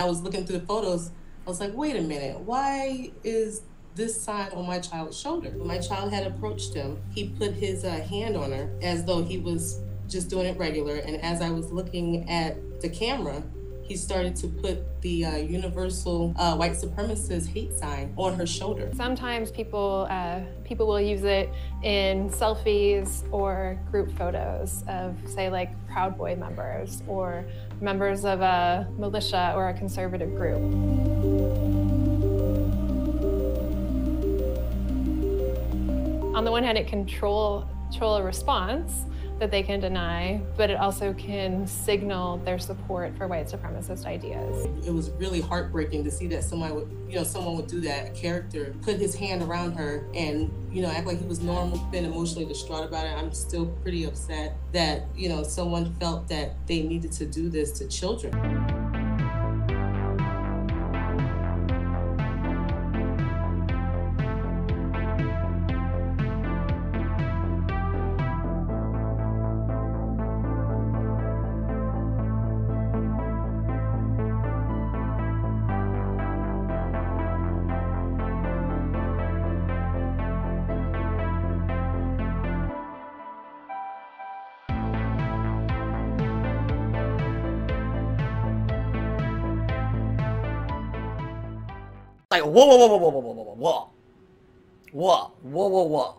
I was looking through the photos, I was like, wait a minute, why is this sign on my child's shoulder? My child had approached him, he put his uh, hand on her as though he was just doing it regular. And as I was looking at the camera, he started to put the uh, universal uh, white supremacist hate sign on her shoulder. Sometimes people uh, people will use it in selfies or group photos of, say, like Proud Boy members or members of a militia or a conservative group. On the one hand, it control, control a response, that they can deny, but it also can signal their support for white supremacist ideas. It was really heartbreaking to see that someone would, you know, someone would do that. A character put his hand around her and, you know, act like he was normal, been emotionally distraught about it. I'm still pretty upset that, you know, someone felt that they needed to do this to children. Like whoa whoa whoa whoa whoa whoa whoa whoa whoa whoa whoa whoa